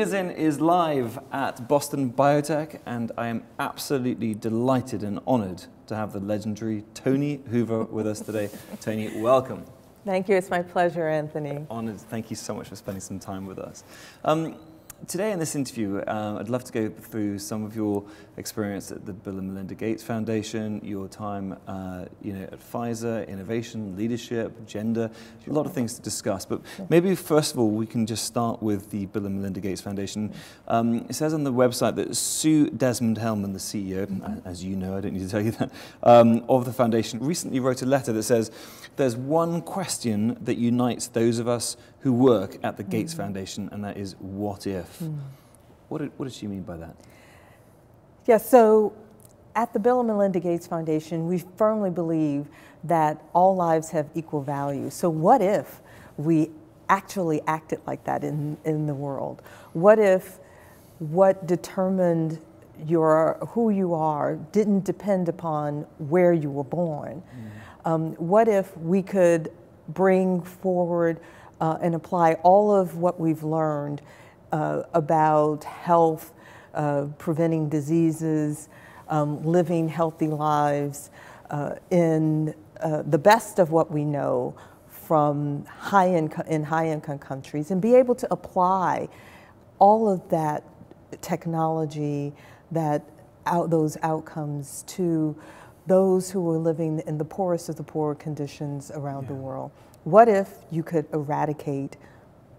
LeadersIn is live at Boston Biotech, and I am absolutely delighted and honored to have the legendary Toni Hoover with us today. Toni, welcome. Thank you. It's my pleasure, Anthony. Honored. Thank you so much for spending some time with us. Um, Today in this interview, um, I'd love to go through some of your experience at the Bill and Melinda Gates Foundation, your time, uh, you know, at Pfizer, innovation, leadership, gender, a lot of things to discuss. But maybe first of all, we can just start with the Bill and Melinda Gates Foundation. Um, it says on the website that Sue Desmond Hellmann, the CEO, mm-hmm. as you know, I don't need to tell you that, um, of the foundation, recently wrote a letter that says, "There's one question that unites those of us who work at the Gates mm. Foundation, and that is what if? Mm. What, did, what does she mean by that? Yeah, so at the Bill and Melinda Gates Foundation, we firmly believe that all lives have equal value. So, what if we actually acted like that in, in the world? What if what determined your who you are didn't depend upon where you were born? Mm. Um, what if we could bring forward uh, and apply all of what we've learned uh, about health, uh, preventing diseases, um, living healthy lives uh, in uh, the best of what we know from high income in high income countries and be able to apply all of that technology that out those outcomes to those who are living in the poorest of the poor conditions around yeah. the world. What if you could eradicate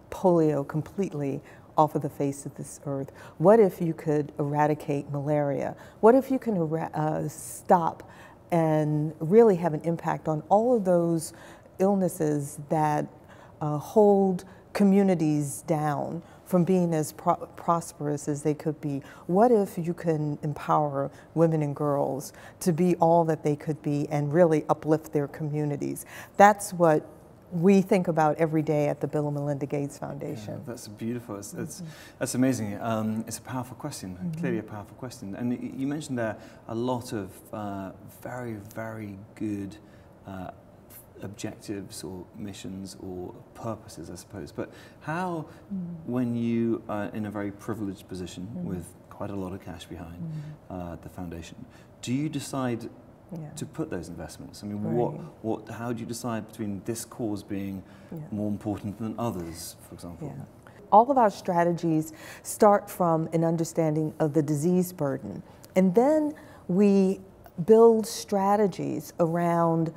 polio completely off of the face of this earth? What if you could eradicate malaria? What if you can uh, stop and really have an impact on all of those illnesses that uh, hold communities down from being as pro prosperous as they could be? What if you can empower women and girls to be all that they could be and really uplift their communities? That's what we think about every day at the Bill and Melinda Gates Foundation. Yeah, that's beautiful. It's, it's mm -hmm. that's amazing. Um, it's a powerful question, mm -hmm. clearly a powerful question. And you mentioned there a lot of uh, very, very good uh, objectives or missions or purposes, I suppose. But how, mm when you are in a very privileged position mm-hmm. with quite a lot of cash behind mm-hmm. uh, the foundation, do you decide yeah. to put those investments? I mean, right. what, what, how do you decide between this cause being yeah. more important than others, for example? Yeah. All of our strategies start from an understanding of the disease burden, and then we build strategies around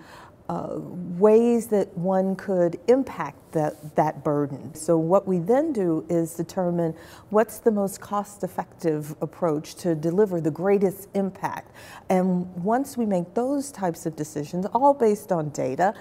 uh, ways that one could impact that, that burden. So what we then do is determine what's the most cost-effective approach to deliver the greatest impact. And once we make those types of decisions, all based on data,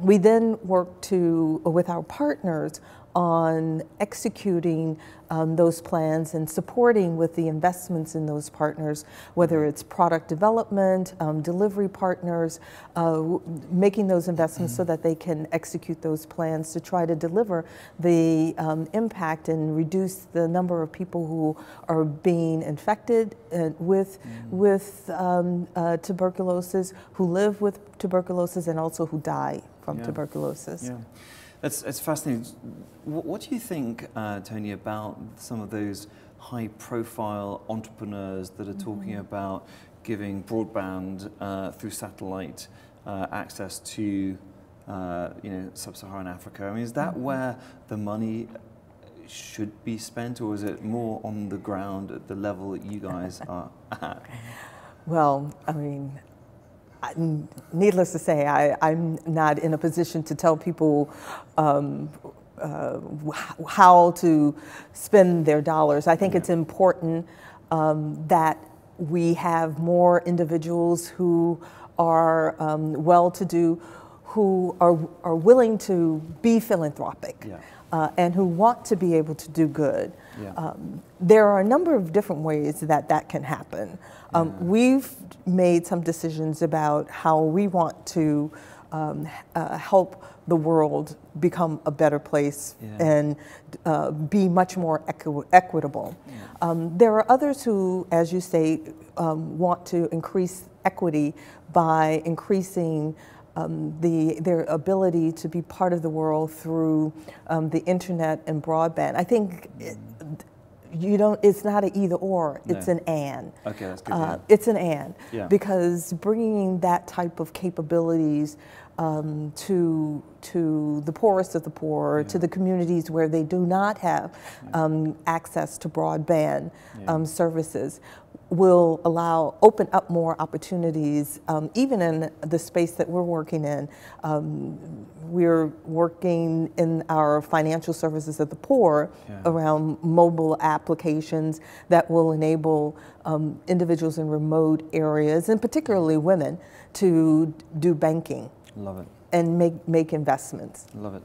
we then work to, with our partners on executing um, those plans and supporting with the investments in those partners, whether it's product development, um, delivery partners, uh, making those investments so that they can execute those plans to try to deliver the um, impact and reduce the number of people who are being infected uh, with, mm. with um, uh, tuberculosis, who live with tuberculosis, and also who die from yeah. tuberculosis. Yeah. It's, it's fascinating. What, what do you think, uh, Toni, about some of those high profile entrepreneurs that are talking mm -hmm. about giving broadband uh, through satellite uh, access to uh, you know, sub-Saharan Africa? I mean, is that mm -hmm. where the money should be spent, or is it more on the ground at the level that you guys are at? Well, I mean, needless to say, I, am not in a position to tell people um, uh, how to spend their dollars. I think yeah. it's important um, that we have more individuals who are um, well-to-do, who are, are willing to be philanthropic. Yeah. Uh, and who want to be able to do good. Yeah. Um, there are a number of different ways that that can happen. Um, we've made some decisions about how we want to um, uh, help the world become a better place yeah. and uh, be much more equi equitable. Yeah. Um, there are others who, as you say, um, want to increase equity by increasing um, the, their ability to be part of the world through um, the internet and broadband. I think it, you don't it's not an either or it's No. an and Okay, that's good. uh, it's an and Yeah. because bringing that type of capabilities um, to to the poorest of the poor, to the communities where they do not have um, access to broadband Yeah. um, services, will allow open up more opportunities. Um, even in the space that we're working in, um, we're working in our financial services of the poor Yeah. around mobile applications that will enable um, individuals in remote areas, and particularly women, to do banking Love it. And make, make investments. Love it.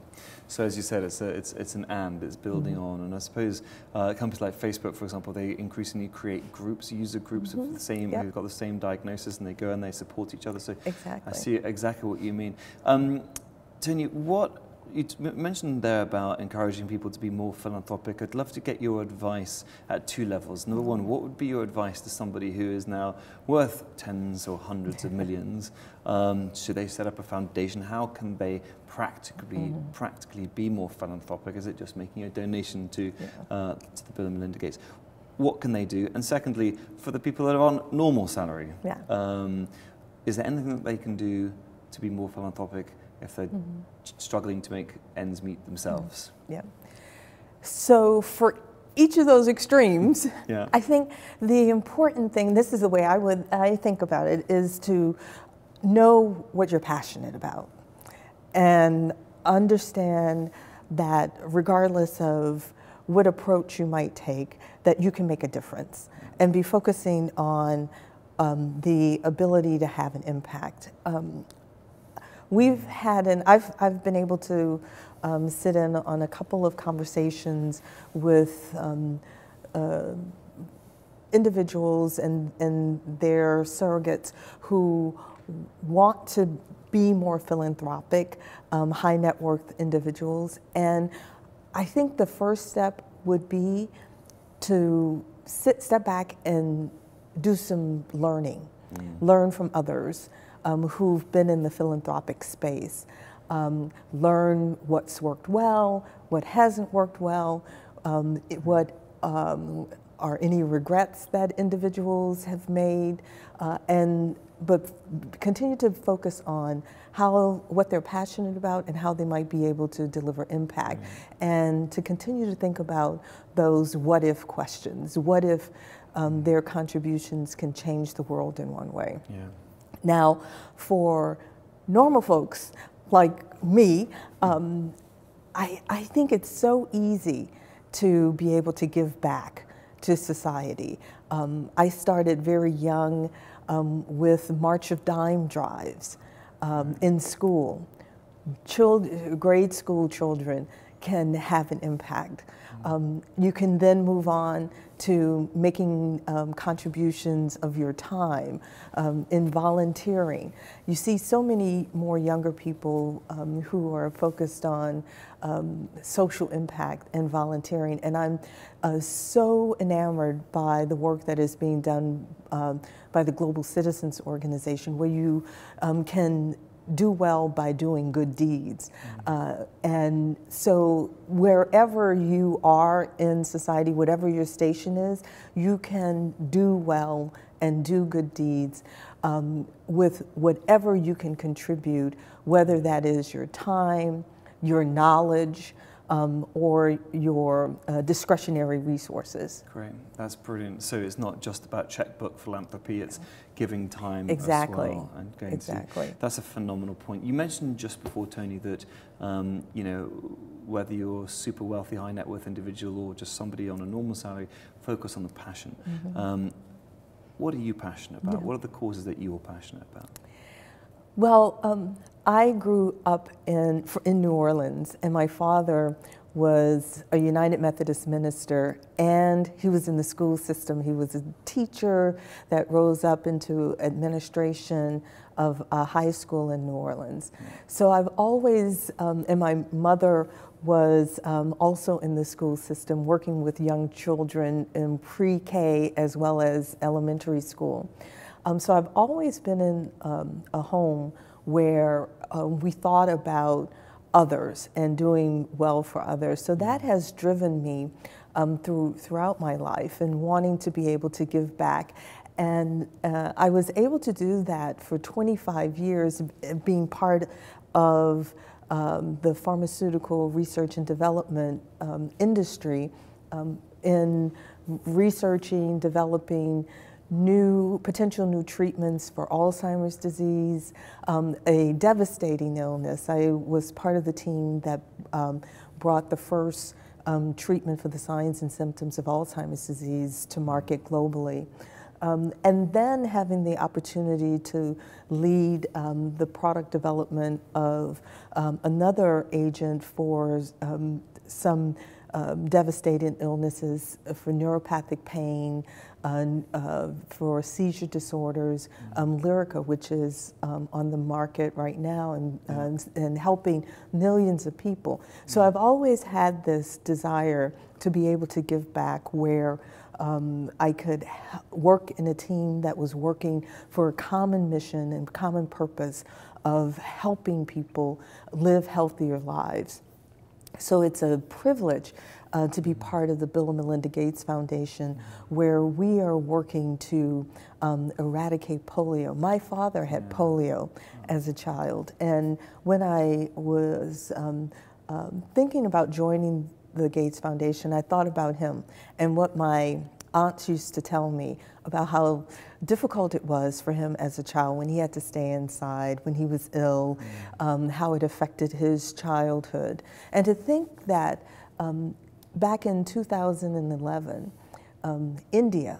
So as you said, it's a, it's it's an and. It's building on, and I suppose uh, companies like Facebook, for example, they increasingly create groups, user groups of the same Yep. who've got the same diagnosis, and they go and they support each other. So Exactly. I see exactly what you mean. Um, Toni, what you mentioned there about encouraging people to be more philanthropic. I'd love to get your advice at two levels. Number one, what would be your advice to somebody who is now worth tens or hundreds of millions? Um, should they set up a foundation? How can they practically practically be more philanthropic? Is it just making a donation to uh, to the Bill and Melinda Gates? What can they do? And secondly, for the people that are on normal salary, Yeah. um, is there anything that they can do to be more philanthropic if they're Mm-hmm. struggling to make ends meet themselves? Yeah. So for each of those extremes, Yeah. I think the important thing, this is the way I would I think about it, is to know what you're passionate about and understand that regardless of what approach you might take, that you can make a difference and be focusing on um, the ability to have an impact. Um, We've had, and I've, I've been able to um, sit in on a couple of conversations with um, uh, individuals and, and their surrogates who want to be more philanthropic, um, high net worth individuals. And I think the first step would be to sit, step back and do some learning, learn from others um, who've been in the philanthropic space, um, learn what's worked well, what hasn't worked well, um, it- what um, are any regrets that individuals have made, uh, and but continue to focus on how what they're passionate about and how they might be able to deliver impact, and to continue to think about those what if questions. What if um, their contributions can change the world in one way? Yeah. Now, for normal folks like me, um, I, I think it's so easy to be able to give back to society. Um, I started very young um, with March of Dime drives um, in school. Child, grade school children can have an impact. Um, you can then move on to making um, contributions of your time um, in volunteering. You see so many more younger people um, who are focused on um, social impact and volunteering, and I'm uh, so enamored by the work that is being done um, by the Global Citizens Organization, where you can do well by doing good deeds. Uh, and so, wherever you are in society, whatever your station is, you can do well and do good deeds um, with whatever you can contribute, whether that is your time, your knowledge, um, or your uh, discretionary resources. Great, that's brilliant. So it's not just about checkbook philanthropy; it's giving time Exactly. as well. And going Exactly. To, that's a phenomenal point. You mentioned just before, Toni, that um, you know whether you're a super wealthy, high net worth individual or just somebody on a normal salary, focus on the passion. Um, what are you passionate about? Yeah. What are the causes that you're passionate about? Well, um, I grew up in, in New Orleans, and my father was a United Methodist minister, and he was in the school system. He was a teacher that rose up into administration of a high school in New Orleans. So I've always, um, and my mother was um, also in the school system, working with young children in pre K as well as elementary school. Um, so I've always been in um, a home where uh, we thought about others and doing well for others. So that has driven me um, through, throughout my life and wanting to be able to give back. And uh, I was able to do that for 25 years, being part of um, the pharmaceutical research and development um, industry um, in researching, developing new potential new treatments for Alzheimer's disease, um, a devastating illness. I was part of the team that um, brought the first um, treatment for the signs and symptoms of Alzheimer's disease to market globally. Um, and then having the opportunity to lead um, the product development of um, another agent for some um, devastating illnesses for neuropathic pain, uh, uh, for seizure disorders, mm-hmm. um, Lyrica, which is um, on the market right now and, uh, and helping millions of people. So mm-hmm. I've always had this desire to be able to give back where um, I could work in a team that was working for a common mission and common purpose of helping people live healthier lives. So it's a privilege uh, to be part of the Bill and Melinda Gates Foundation, where we are working to um, eradicate polio. My father had polio as a child, and when I was um, um, thinking about joining the Gates Foundation, I thought about him and what my aunts used to tell me about how difficult it was for him as a child when he had to stay inside, when he was ill, um, how it affected his childhood. And to think that um, back in 2011, um, India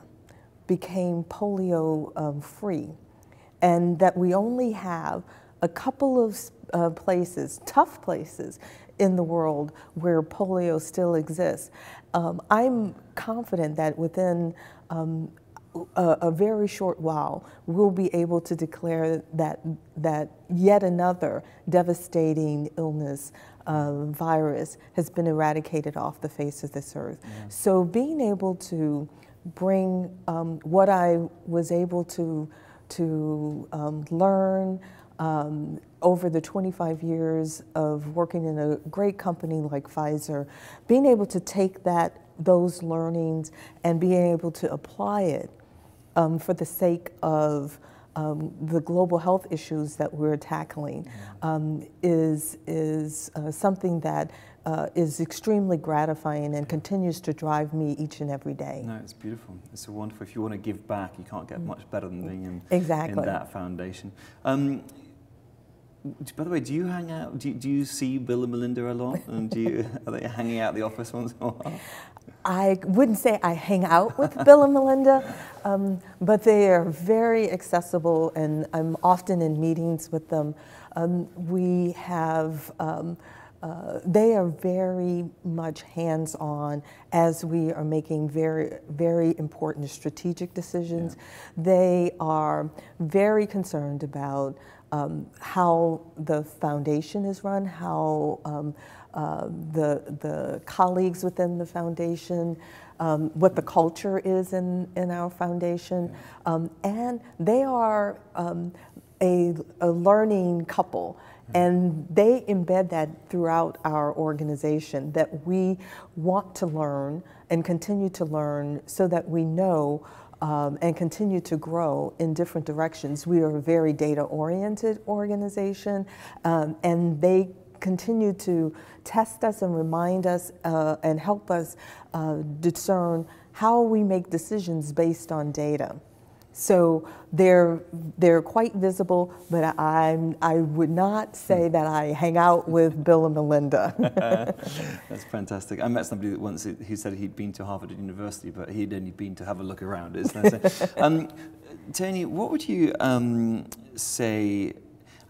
became polio um, free, and that we only have a couple of uh, places, tough places, in the world where polio still exists. Um, I'm confident that within um, a, a, very short while, we'll be able to declare that, that yet another devastating illness, uh, virus, has been eradicated off the face of this earth. Yeah. So being able to bring um, what I was able to, to um, learn, um, over the 25 years of working in a great company like Pfizer, being able to take that those learnings and being able to apply it um, for the sake of um, the global health issues that we're tackling um, is, is uh, something that uh, is extremely gratifying and continues to drive me each and every day. No, it's beautiful. It's so wonderful. If you want to give back, you can't get mm. much better than being in, exactly. in that foundation. Um, by the way, do you hang out? Do you, do you see Bill and Melinda a lot? And do you are they hanging out the office once in a while? I wouldn't say I hang out with Bill and Melinda, um, but they are very accessible, and I'm often in meetings with them. Um, we have. Um, uh, they are very much hands-on as we are making very, very important strategic decisions. Yeah. They are very concerned about um, how the foundation is run, how um, uh, the, the colleagues within the foundation, um, what the culture is in, in our foundation. Um, and they are um, a, a learning couple. And they embed that throughout our organization that we want to learn and continue to learn so that we know um, and continue to grow in different directions. We are a very data oriented organization, um, and they continue to test us and remind us uh, and help us uh, discern how we make decisions based on data. So they're they're quite visible, but I I would not say hmm. that I hang out with Bill and Melinda. That's fantastic. I met somebody once who said he'd been to Harvard University, but he'd only been to have a look around. um, Toni, what would you um, say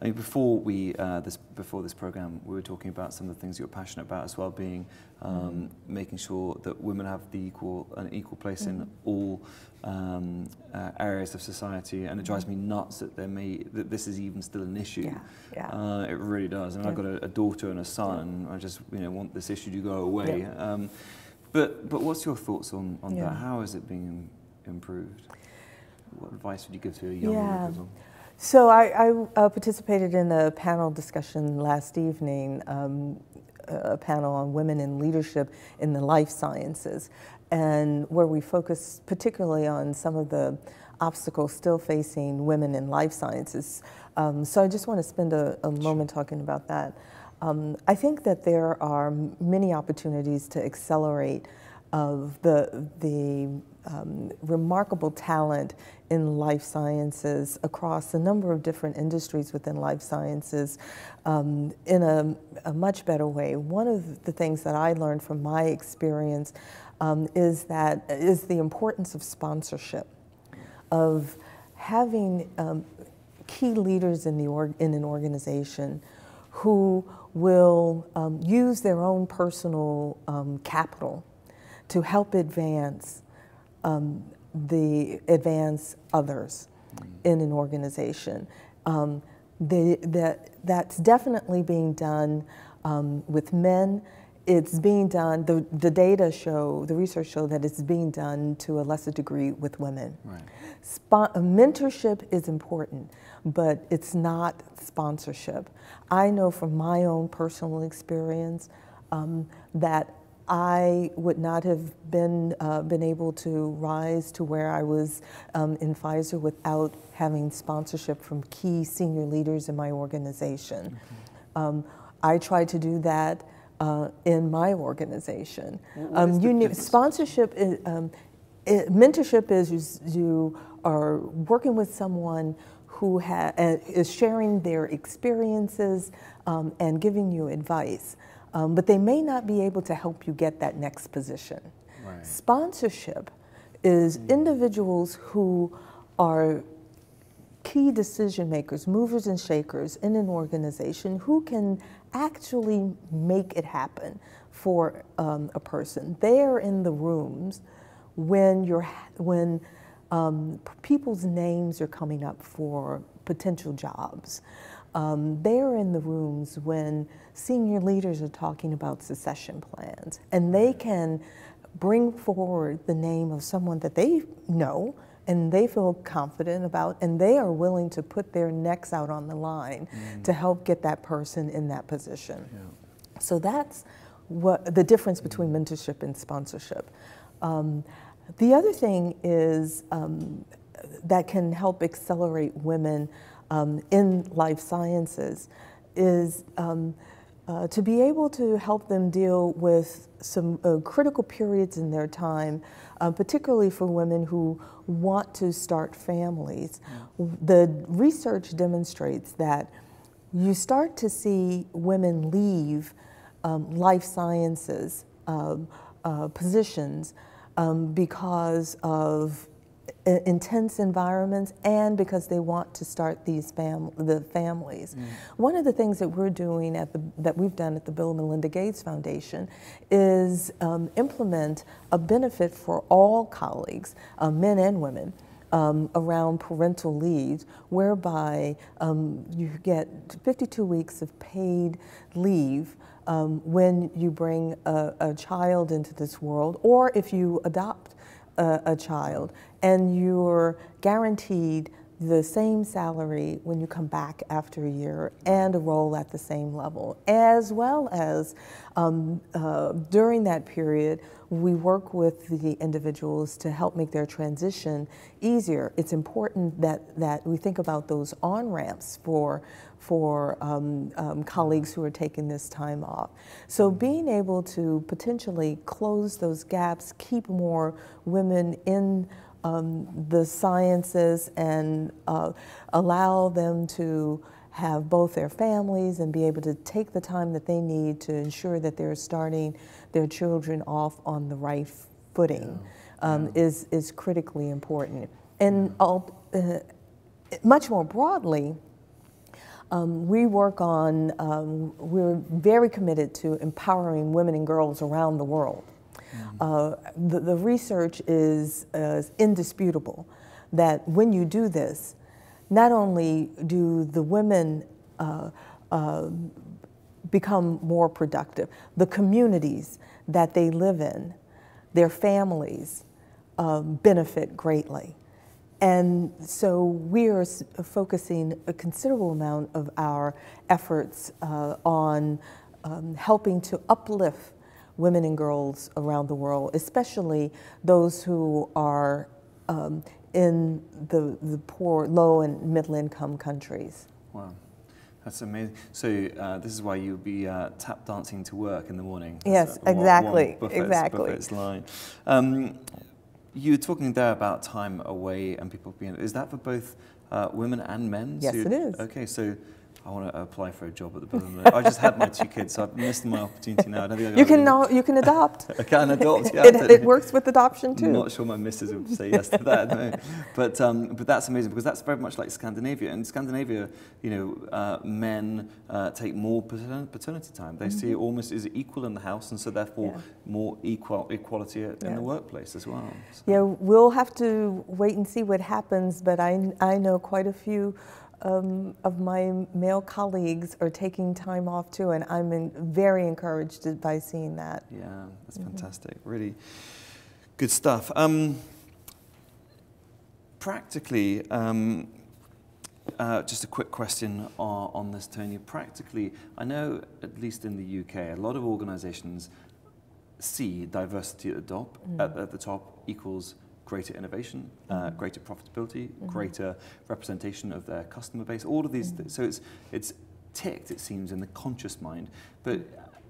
I mean, before we uh, this before this program, we were talking about some of the things you're passionate about as well, being um, mm. making sure that women have the equal an equal place mm. in mm-hmm. all um, uh, areas of society, and it drives me nuts that there may that this is even still an issue. Yeah, yeah. Uh, it really does. And yeah. I've got a, a, daughter and a son, and I just you know want this issue to go away. Yeah. Um, but but what's your thoughts on on yeah. that? How is it being improved? What advice would you give to a young yeah. individual? So I, I uh, participated in a panel discussion last evening um, a panel on women in leadership in the life sciences, and where we focus particularly on some of the obstacles still facing women in life sciences. Um, so I just want to spend a, a moment talking about that. Um, I think that there are many opportunities to accelerate of the, the um, remarkable talent in life sciences across a number of different industries within life sciences um, in a, a, much better way. One of the things that I learned from my experience um, is that is the importance of sponsorship, of having um, key leaders in the in an organization who will um, use their own personal um, capital to help advance um, the advance others mm. in an organization. Um, the, that, that's definitely being done um, with men. It's being done, the, the data show, the research show that it's being done to a lesser degree with women. Right. Spo mentorship is important, but it's not sponsorship. I know from my own personal experience um, that I would not have been, uh, been able to rise to where I was um, in Pfizer without having sponsorship from key senior leaders in my organization. Mm -hmm. um, I tried to do that uh, in my organization. Um, you knew, sponsorship, is, um, it, mentorship is you are working with someone who ha- uh, is sharing their experiences um, and giving you advice um, but they may not be able to help you get that next position. Right. Sponsorship is mm. individuals who are key decision makers, movers and shakers in an organization who can actually make it happen for um, a person. They are in the rooms when you're when um, people's names are coming up for potential jobs. Um, they're in the rooms when senior leaders are talking about secession plans, and they can bring forward the name of someone that they know and they feel confident about, and they are willing to put their necks out on the line mm. to help get that person in that position. Yeah. So that's what the difference between mentorship and sponsorship. Um, the other thing is um, that can help accelerate women um, in life sciences is um, uh, to be able to help them deal with some uh, critical periods in their time, uh, particularly for women who want to start families. The research demonstrates that you start to see women leave um, life sciences um, uh, positions um, because of intense environments and because they want to start these fam the families. Mm. One of the things that we're doing at the that we've done at the Bill and Melinda Gates Foundation is um, implement a benefit for all colleagues, uh, men and women. Um, around parental leave, whereby um, you get 52 weeks of paid leave um, when you bring a, a child into this world, or if you adopt a, a child, and you're guaranteed the same salary when you come back after a year and a role at the same level, as well as um, uh, during that period, we work with the individuals to help make their transition easier. It's important that, that we think about those on ramps for, for um, um, colleagues who are taking this time off. So being able to potentially close those gaps, keep more women in um, the sciences and uh, allow them to have both their families and be able to take the time that they need to ensure that they're starting their children off on the right footing yeah. Um, yeah. is, is critically important. And uh, much more broadly, um, we work on, um, we're very committed to empowering women and girls around the world. Uh, the, the, research is uh, indisputable that when you do this, not only do the women uh, uh, become more productive, the communities that they live in, their families um, benefit greatly. And so we are focusing a considerable amount of our efforts uh, on um, helping to uplift women and girls around the world, especially those who are um, in the, the poor, low and middle income countries. Wow. That's amazing. So uh, this is why you'll be uh, tap dancing to work in the morning. Yes, That's, exactly, one, Buffett's, exactly. Buffett's line. Um, you were talking there about time away and people being. Is that for both uh, women and men? Yes, so it is. Okay, so I want to apply for a job at the Birmingham. I just had my two kids, so I've missed my opportunity now. I don't think I You can, now, you can adopt. I can adopt. Yeah, it, it works with adoption too. I'm not sure my missus would say yes to that. No. But um, but that's amazing because that's very much like Scandinavia. In Scandinavia, you know, uh, men uh, take more paternity time. They mm-hmm. see it almost as equal in the house, and so therefore yeah. more equal equality in yeah. the workplace as well. So. Yeah, we'll have to wait and see what happens. But I I know quite a few um, of my male colleagues are taking time off too, and I'm in, very encouraged by seeing that. Yeah, that's mm-hmm. fantastic. Really good stuff. Um, practically, um, uh, just a quick question on, on, this, Toni. Practically, I know, at least in the UK, a lot of organizations see diversity at the top, mm. at, at the top equals greater innovation, uh, mm-hmm. greater profitability, mm-hmm. greater representation of their customer base, all of these mm-hmm. so it's, it's ticked, it seems, in the conscious mind. But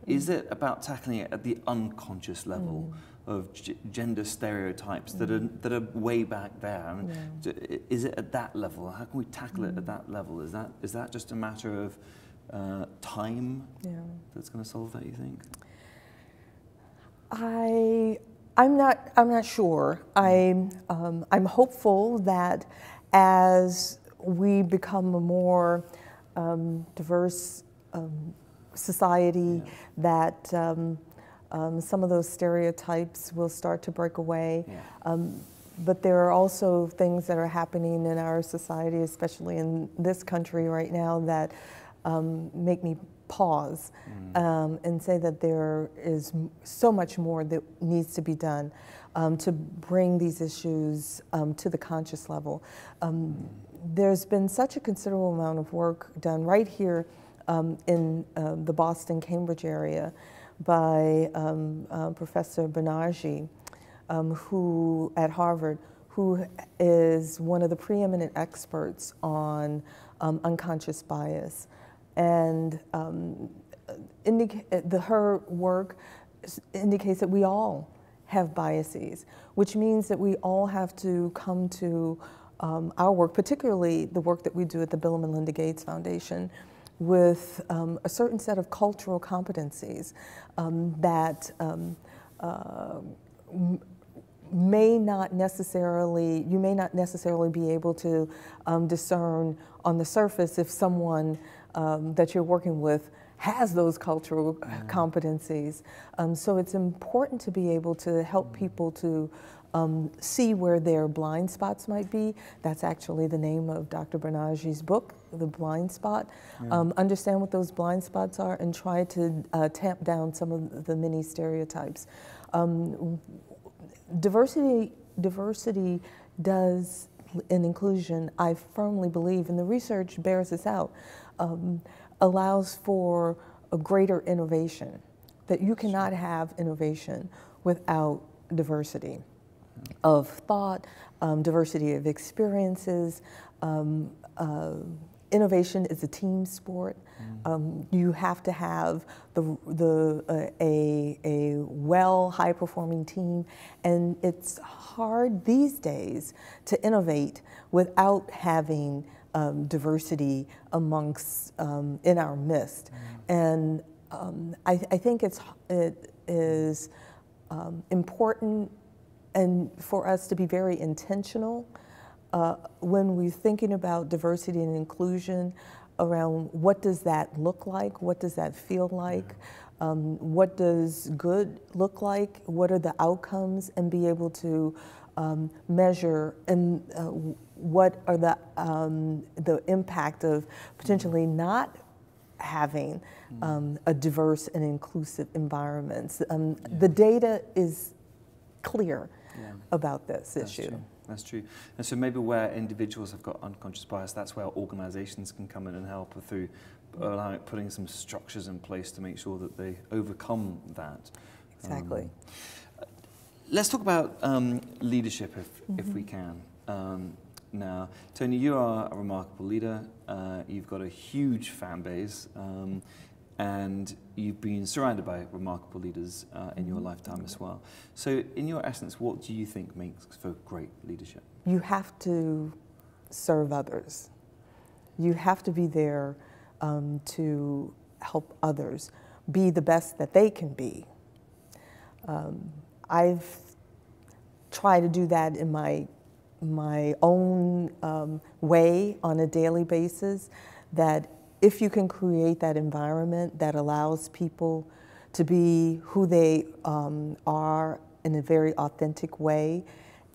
is it about tackling it at the unconscious level mm. of gender stereotypes mm. that, are, that are way back there? I mean, yeah. Is it at that level? How can we tackle mm. it at mm. that level? Is that, is that just a matter of uh, time yeah. that's going to solve that, you think? I I'm not, I'm not sure. I'm, um, I'm hopeful that as we become a more um, diverse um, society, yeah. that um, um, some of those stereotypes will start to break away. Yeah. Um, but there are also things that are happening in our society, especially in this country right now, that make me pause mm. um, and say that there is so much more that needs to be done um, to bring these issues um, to the conscious level. Um. There's been such a considerable amount of work done right here um, in uh, the Boston Cambridge area by um, uh, Professor Banaji, who at Harvard, who is one of the preeminent experts on unconscious bias and um, the, her work indicates that we all have biases, which means that we all have to come to um, our work, particularly the work that we do at the Bill and Melinda Gates Foundation, with um, a certain set of cultural competencies um, that um, uh, may not necessarily, you may not necessarily be able to um, discern on the surface if someone um, that you're working with has those cultural mm. competencies. Um, so it's important to be able to help mm. people to um, see where their blind spots might be. That's actually the name of Dr. Banaji's book, The Blind Spot. Yeah. Um, understand what those blind spots are and try to uh, tamp down some of the many stereotypes. Um, diversity, diversity does in inclusion, I firmly believe, and the research bears this out, um, allows for a greater innovation. That you cannot have innovation without diversity of thought, um, diversity of experiences. Um, uh, innovation is a team sport. Mm. Um, you have to have the, the, uh, a, a well, high performing team, and it's hard these days to innovate without having um, diversity amongst um, in our midst, mm. and um, I, I, think it's it is um, important and for us to be very intentional uh, when we're thinking about diversity and inclusion around what does that look like, what does that feel like, um, what does good look like, what are the outcomes, and be able to um, measure and uh, what are the um, the impact of potentially not having um, a diverse and inclusive environment. Um, yeah. The data is clear yeah. about this That's issue. True. That's true. And so maybe where individuals have got unconscious bias, that's where organizations can come in and help through allowing, putting some structures in place to make sure that they overcome that. Exactly. Um, let's talk about um, leadership if, mm -hmm. if we mm-hmm. can. Now, Toni, you are a remarkable leader. Uh, you've got a huge fan base. Um, and you've been surrounded by remarkable leaders uh, in your lifetime as well. So, in your essence, what do you think makes for great leadership? You have to serve others. You have to be there um, to help others be the best that they can be. Um, I've tried to do that in my my own um, way on a daily basis. That if you can create that environment that allows people to be who they um, are in a very authentic way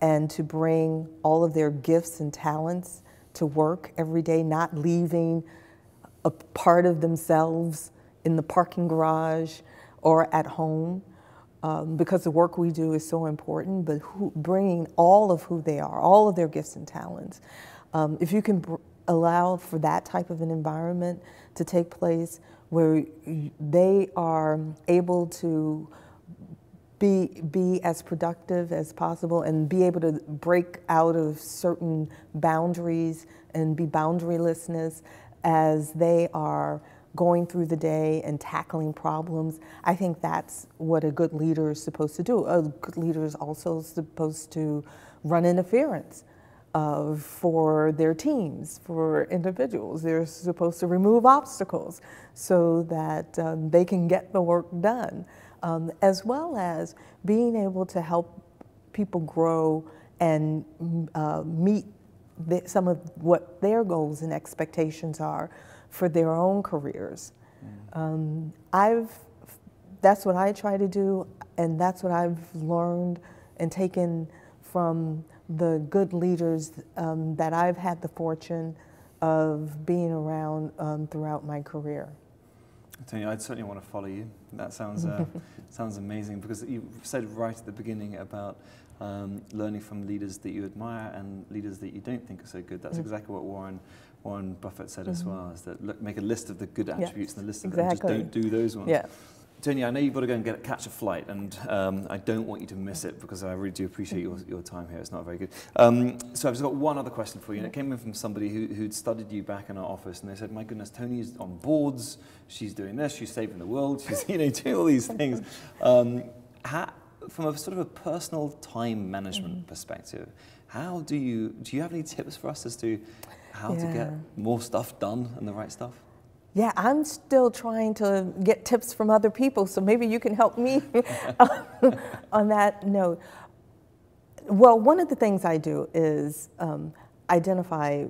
and to bring all of their gifts and talents to work every day, not leaving a part of themselves in the parking garage or at home. Um, because the work we do is so important, but who, bringing all of who they are, all of their gifts and talents. Um, if you can allow for that type of an environment to take place where they are able to be, be as productive as possible and be able to break out of certain boundaries and be boundarylessness as they are going through the day and tackling problems. I think that's what a good leader is supposed to do. A good leader is also supposed to run interference uh, for their teams, for individuals. They're supposed to remove obstacles so that um, they can get the work done, um, as well as being able to help people grow and uh, meet the, some of what their goals and expectations are for their own careers. Mm. Um, I've, that's what I try to do, and that's what I've learned and taken from the good leaders um, that I've had the fortune of being around um, throughout my career. I tell you, I'd certainly want to follow you. That sounds uh, sounds amazing because you said right at the beginning about um, learning from leaders that you admire and leaders that you don't think are so good. That's mm. exactly what Warren Warren Buffett said mm -hmm. as mm-hmm. well. Is that look, make a list of the good attributes and the list of exactly. them. Just don't do those ones. Yeah. Toni, I know you've got to go and get, catch a flight, and um, I don't want you to miss it because I really do appreciate your, your time here. It's not very good. Um, so I've just got one other question for you, and it came in from somebody who, who'd studied you back in our office, and they said, "My goodness, Toni's on boards. She's doing this. She's saving the world. She's you know doing all these things." Um, how, from a sort of a personal time management mm -hmm. perspective, how do you do? You have any tips for us as to how yeah. to get more stuff done and the right stuff? Yeah, I'm still trying to get tips from other people, so maybe you can help me on that note. Well, one of the things I do is um, identify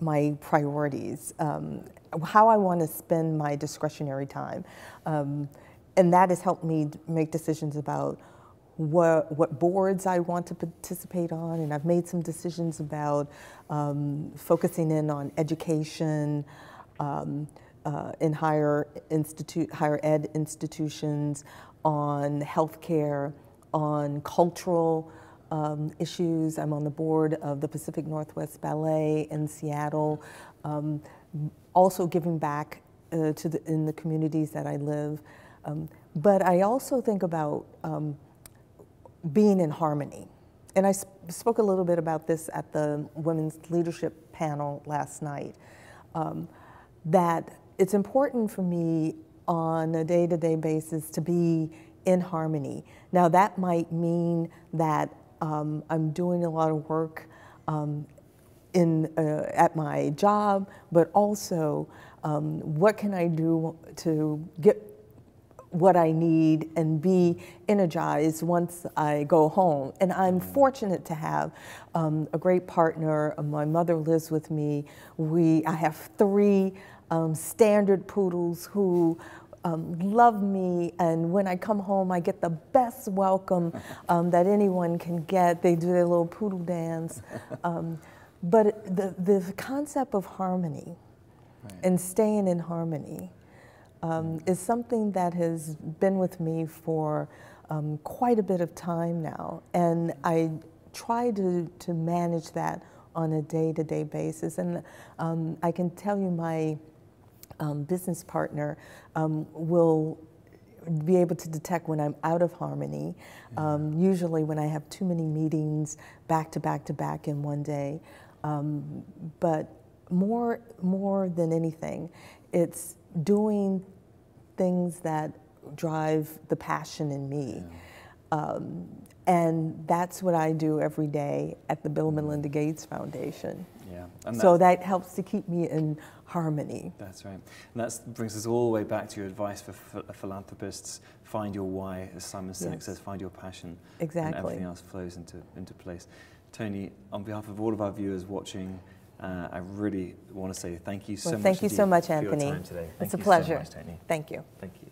my priorities, um, how I want to spend my discretionary time. Um, and that has helped me make decisions about what, what boards I want to participate on, and I've made some decisions about um, focusing in on education, um, uh, in higher institute, higher ed institutions, on healthcare, on cultural um, issues. I'm on the board of the Pacific Northwest Ballet in Seattle, um, also giving back uh, to the, in the communities that I live. Um, but I also think about um, being in harmony. And I sp spoke a little bit about this at the Women's Leadership panel last night. Um, that it's important for me on a day to day basis to be in harmony. Now, that might mean that um, I'm doing a lot of work um, in, uh, at my job, but also um, what can I do to get what I need and be energized once I go home. And I'm mm-hmm. fortunate to have um, a great partner. My mother lives with me. We, I have three um, standard poodles who um, love me, and when I come home, I get the best welcome um, that anyone can get. They do their little poodle dance. Um, but the, the concept of harmony right. and staying in harmony um, is something that has been with me for um, quite a bit of time now. And I try to, to manage that on a day to day basis. And um, I can tell you, my um, business partner um, will be able to detect when I'm out of harmony. Um, usually, when I have too many meetings back to back to back in one day. Um, but more, more than anything, it's doing things that drive the passion in me. Yeah. Um, and that's what I do every day at the Bill and Melinda Gates Foundation. Yeah. And so that helps to keep me in harmony. That's right. And that brings us all the way back to your advice for philanthropists find your why, as Simon Sinek yes. says, find your passion. Exactly. And everything else flows into, into place. Toni, on behalf of all of our viewers watching, uh, I really want to say thank you so well, much. Thank you so much, Anthony. It's a pleasure. So much, Thank you. Thank you.